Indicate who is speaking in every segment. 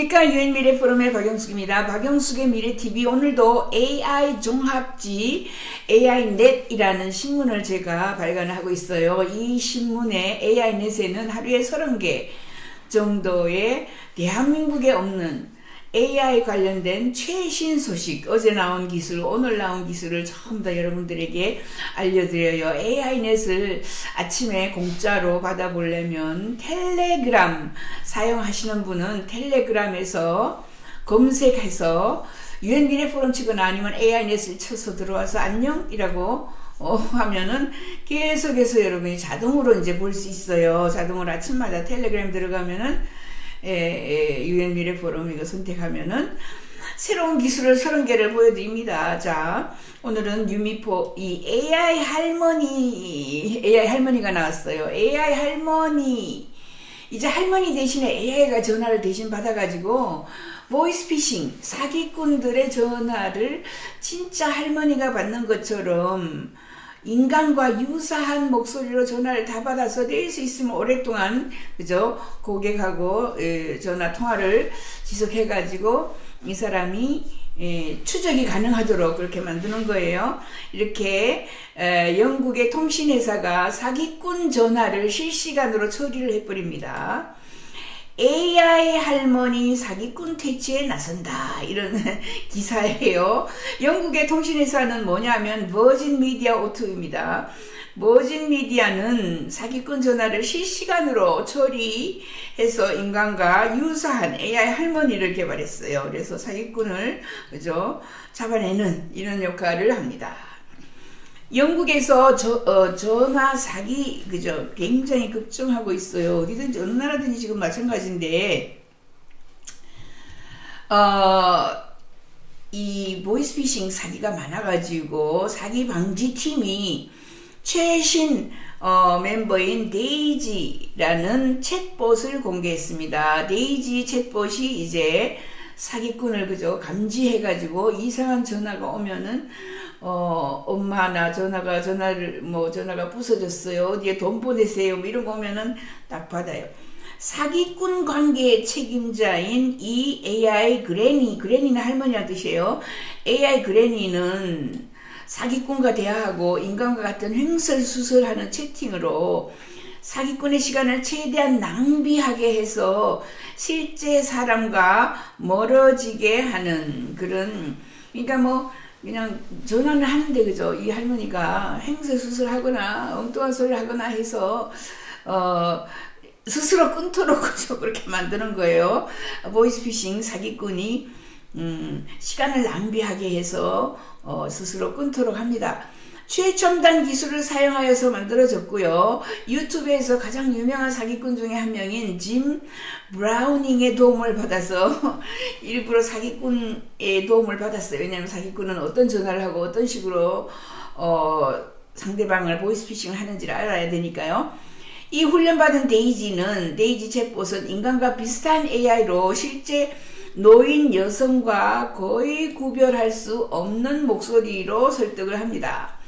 Speaker 1: 안녕하십니까 유엔 미래 포럼의 박영숙입니다. 박영숙의 미래TV 오늘도 AI 종합지 AI넷이라는 신문을 제가 발간하고 있어요. 이 신문에 AI넷에는 하루에 30개 정도의 대한민국에 없는 AI 관련된 최신 소식, 어제 나온 기술, 오늘 나온 기술을 전부 다 여러분들에게 알려드려요. AI넷을 아침에 공짜로 받아보려면 텔레그램 사용하시는 분은 텔레그램에서 검색해서 유엔 미래 포럼 치거나 아니면 AI넷을 쳐서 들어와서 안녕이라고 어, 하면은 계속해서 여러분이 자동으로 이제 볼 수 있어요. 자동으로 아침마다 텔레그램 들어가면은 유엔 미래 포럼 이거 선택하면은 새로운 기술을 30개를 보여드립니다. 자, 오늘은 유미포 이 AI 할머니 AI 할머니가 나왔어요. AI 할머니 이제 할머니 대신에 AI가 전화를 대신 받아가지고 보이스피싱 사기꾼들의 전화를 진짜 할머니가 받는 것처럼 인간과 유사한 목소리로 전화를 다 받아서 낼수 있으면 오랫동안 그죠 고객하고 전화 통화를 지속해 가지고 이 사람이 추적이 가능하도록 그렇게 만드는 거예요. 이렇게 영국의 통신회사가 사기꾼 전화를 실시간으로 처리를 해버립니다. AI 할머니 사기꾼 퇴치에 나선다 이런 기사예요. 영국의 통신회사는 뭐냐면 버진 미디어 오투입니다. 버진 미디어는 사기꾼 전화를 실시간으로 처리해서 인간과 유사한 AI 할머니를 개발했어요. 그래서 사기꾼을 그죠 잡아내는 이런 역할을 합니다. 영국에서 저, 어, 전화 사기 그죠 굉장히 급증하고 있어요. 어디든지 어느 나라든지 지금 마찬가지인데 어, 이 보이스피싱 사기가 많아가지고 사기 방지 팀이 최신 어, 멤버인 데이지라는 챗봇을 공개했습니다. 데이지 챗봇이 이제 사기꾼을 그죠 감지해가지고 이상한 전화가 오면은 어, 엄마 나 전화가, 전화를, 뭐, 전화가 부서졌어요. 어디에 돈 보내세요. 뭐 이런 거 오면은 딱 받아요. 사기꾼 관계의 책임자인 이 AI 그레니, 그레니는 할머니란 뜻이에요. AI 그레니는 사기꾼과 대화하고 인간과 같은 횡설수설하는 채팅으로 사기꾼의 시간을 최대한 낭비하게 해서 실제 사람과 멀어지게 하는 그런, 그러니까 뭐, 그냥 전화를 하는데 그죠? 이 할머니가 행세 수술하거나 엉뚱한 소리를 하거나 해서 어 스스로 끊도록 그죠 그렇게 만드는 거예요. 보이스피싱 사기꾼이 음, 시간을 낭비하게 해서 어, 스스로 끊도록 합니다 최첨단 기술을 사용하여서 만들어졌고요. 유튜브에서 가장 유명한 사기꾼 중에 한 명인 짐 브라우닝의 도움을 받아서 일부러 사기꾼의 도움을 받았어요. 왜냐하면 사기꾼은 어떤 전화를 하고 어떤 식으로 어, 상대방을 보이스피싱을 하는지를 알아야 되니까요. 이 훈련받은 데이지는 데이지 챗봇은 인간과 비슷한 AI로 실제 노인 여성과 거의 구별할 수 없는 목소리로 설득을 합니다.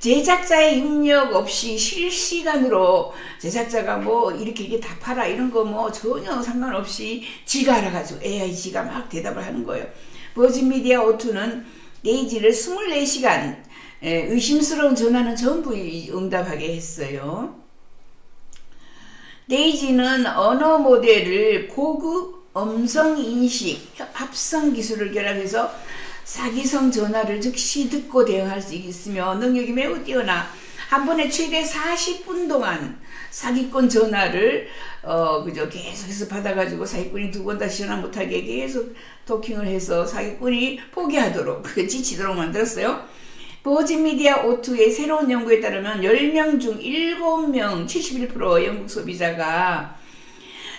Speaker 1: 제작자의 입력 없이 실시간으로 제작자가 뭐 이렇게 이게 다 팔아 이런 거 뭐 전혀 상관없이 지가 알아가지고 AI 지가 막 대답을 하는 거예요. 버진 미디어 오투는 데이지를 24시간 의심스러운 전화는 전부 응답하게 했어요. 데이지는 언어 모델을 고급 음성 인식 합성 기술을 결합해서 사기성 전화를 즉시 듣고 대응할 수 있으며 능력이 매우 뛰어나 한 번에 최대 40분 동안 사기꾼 전화를 어 그죠 계속해서 받아가지고 사기꾼이 두 번 다시 전화 못하게 계속 토킹을 해서 사기꾼이 포기하도록 그 지치도록 만들었어요. 버진 미디어 오투의 새로운 연구에 따르면 10명 중 7명 71% 영국 소비자가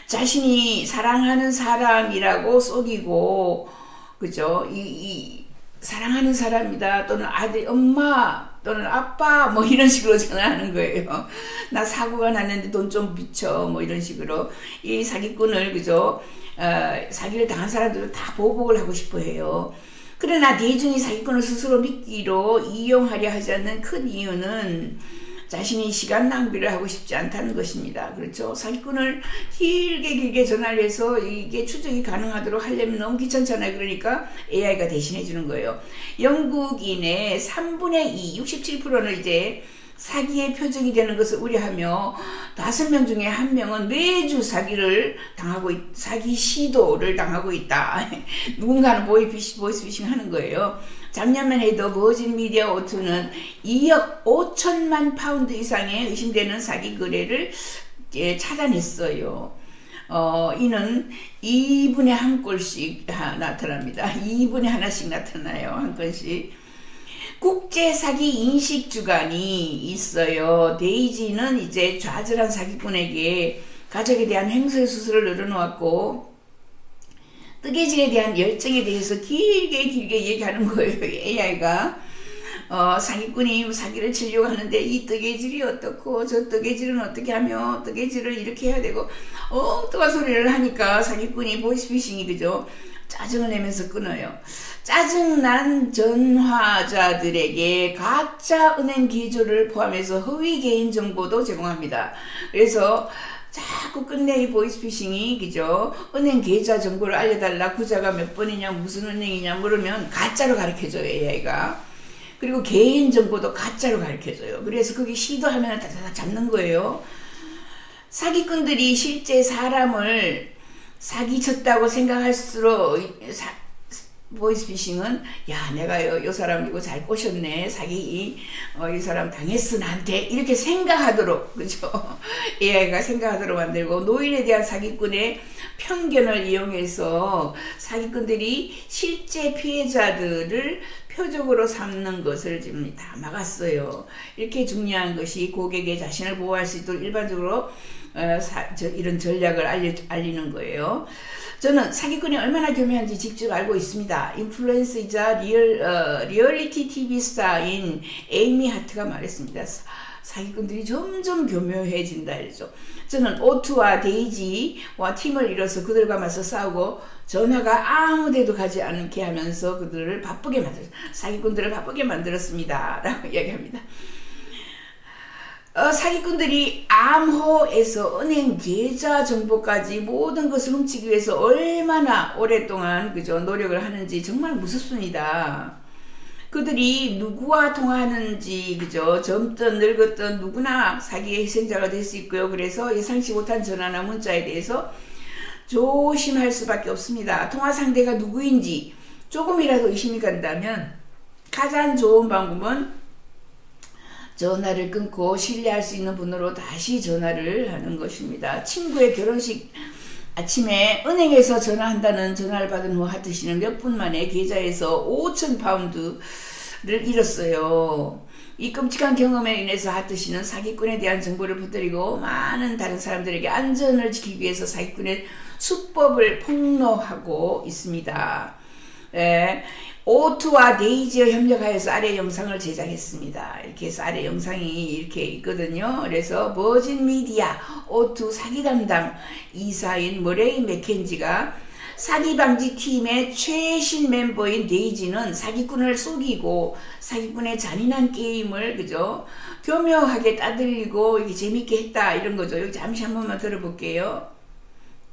Speaker 1: 자신이 사랑하는 사람이라고 속이고 그죠 이, 이 사랑하는 사람이다 또는 아들 엄마 또는 아빠 뭐 이런 식으로 전화하는 거예요. 나 사고가 났는데 돈 좀 비춰 뭐 이런 식으로 이 사기꾼을 그죠 어, 사기를 당한 사람들은 다 보복을 하고 싶어 해요. 그러나 대중이 사기꾼을 스스로 믿기로 이용하려 하지 않는 큰 이유는 자신이 시간 낭비를 하고 싶지 않다는 것입니다. 그렇죠? 사기꾼을 길게 길게 전화를 해서 이게 추적이 가능하도록 하려면 너무 귀찮잖아요. 그러니까 AI가 대신해 주는 거예요. 영국인의 3분의 2, 67%는 이제 사기의 표적이 되는 것을 우려하며 다섯 명 중에 한 명은 매주 사기를 당하고 있, 사기 시도를 당하고 있다. 누군가는 보이스피싱 하는 거예요. 작년만 해도 Virgin Media O2는 2억 5천만 파운드 이상의 의심되는 사기 거래를 예, 차단했어요. 어, 이는 2분에 한 건씩 나타납니다. 2분에 하나씩 나타나요. 한 건씩. 국제 사기 인식 주간이 있어요. 데이지는 이제 좌절한 사기꾼에게 가족에 대한 행세 수술을 늘어놓았고 뜨개질에 대한 열정에 대해서 길게 길게 얘기하는 거예요. AI가. 어, 사기꾼이 사기를 치려고 하는데 이 뜨개질이 어떻고 저 뜨개질은 어떻게 하며 뜨개질을 이렇게 해야 되고 엉뚱한 소리를 하니까 사기꾼이 보이스피싱이 그죠 짜증을 내면서 끊어요. 짜증난 전화자들에게 가짜 은행 기조를 포함해서 허위 개인 정보도 제공합니다. 그래서 자꾸 끝내 이 보이스피싱이 그죠? 은행 계좌 정보를 알려달라. 구자가 몇 번이냐 무슨 은행이냐 물으면 가짜로 가르쳐줘요 AI가. 그리고 개인 정보도 가짜로 가르쳐줘요. 그래서 거기 시도하면 다다다 잡는 거예요. 사기꾼들이 실제 사람을 사기쳤다고 생각할수록 사, 보이스피싱은 야 내가 요, 요 사람 이거 잘 꼬셨네. 사기 어, 이 사람 당했어 나한테. 이렇게 생각하도록. 그죠? AI가 생각하도록 만들고 노인에 대한 사기꾼의 편견을 이용해서 사기꾼들이 실제 피해자들을 표적으로 삼는 것을 지금 다 막았어요. 이렇게 중요한 것이 고객의 자신을 보호할 수 있도록 일반적으로 어, 사, 저, 이런 전략을 알려, 알리는 거예요 저는 사기꾼이 얼마나 교묘한지 직접 알고 있습니다. 인플루언서이자 리얼, 어, 리얼리티 TV 스타인 에이미 하트가 말했습니다. 사기꾼들이 점점 교묘해진다 이죠 저는 O2와 데이지와 팀을 이뤄서 그들과 맞서 싸우고 전화가 아무 데도 가지 않게 하면서 그들을 바쁘게 만들었 사기꾼들을 바쁘게 만들었습니다. 라고 이야기합니다. 어, 사기꾼들이 암호에서 은행 계좌 정보까지 모든 것을 훔치기 위해서 얼마나 오랫동안 그죠 노력을 하는지 정말 무섭습니다. 그들이 누구와 통화하는지 그죠 젊든 늙었든 누구나 사기의 희생자가 될 수 있고요. 그래서 예상치 못한 전화나 문자에 대해서 조심할 수밖에 없습니다. 통화 상대가 누구인지 조금이라도 의심이 간다면 가장 좋은 방법은 전화를 끊고 신뢰할 수 있는 분으로 다시 전화를 하는 것입니다. 친구의 결혼식 아침에 은행에서 전화한다는 전화를 받은 후 하트 씨는 몇 분 만에 계좌에서 5천 파운드를 잃었어요. 이 끔찍한 경험에 인해서 하트 씨는 사기꾼에 대한 정보를 붙들이고 많은 다른 사람들에게 안전을 지키기 위해서 사기꾼의 수법을 폭로하고 있습니다. 예, O2와 데이지와 협력하여서 아래 영상을 제작했습니다. 이렇게 아래 영상이 이렇게 있거든요. 그래서 Virgin Media O2 사기 담당 이사인 머레이 맥켄지가 사기 방지 팀의 최신 멤버인 데이지는 사기꾼을 속이고 사기꾼의 잔인한 게임을 그죠 교묘하게 따돌리고 이게 재밌게 했다 이런 거죠. 여기 잠시 한 번만 들어볼게요.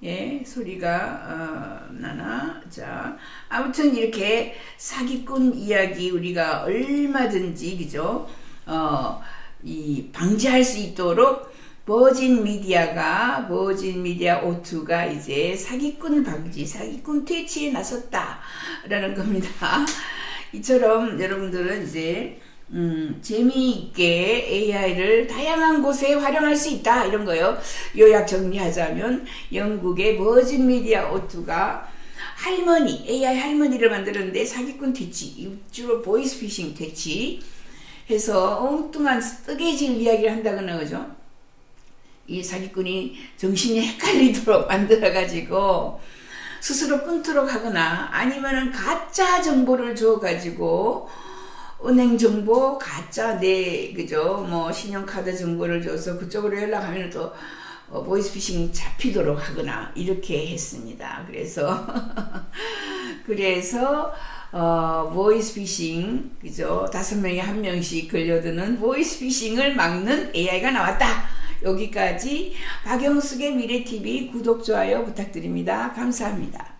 Speaker 1: 예, 소리가 어, 나나 자 아무튼 이렇게 사기꾼 이야기 우리가 얼마든지 그죠 어 이 방지할 수 있도록 버진 미디어가 버진 미디어 오투가 이제 사기꾼 방지 사기꾼 퇴치에 나섰다라는 겁니다 이처럼 여러분들은 이제 음, 재미있게 AI를 다양한 곳에 활용할 수 있다 이런 거요. 요약 정리하자면 영국의 Virgin Media O2가 할머니 AI 할머니를 만들었는데 사기꾼 퇴치 주로 보이스 피싱 퇴치 해서 엉뚱한 뜨개질 이야기를 한다거나 그죠. 이 사기꾼이 정신이 헷갈리도록 만들어 가지고 스스로 끊도록 하거나 아니면은 가짜 정보를 줘 가지고 은행 정보 가짜 내 그죠? 뭐 신용카드 정보를 줘서 그쪽으로 연락하면 또 어, 보이스피싱이 잡히도록 하거나 이렇게 했습니다. 그래서 그래서 어, 보이스피싱 그죠 다섯 명에 한 명씩 걸려드는 보이스피싱을 막는 AI가 나왔다. 여기까지 박영숙의 미래TV 구독 좋아요 부탁드립니다. 감사합니다.